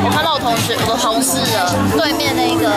我看到我同学，我的同事了，对面那个。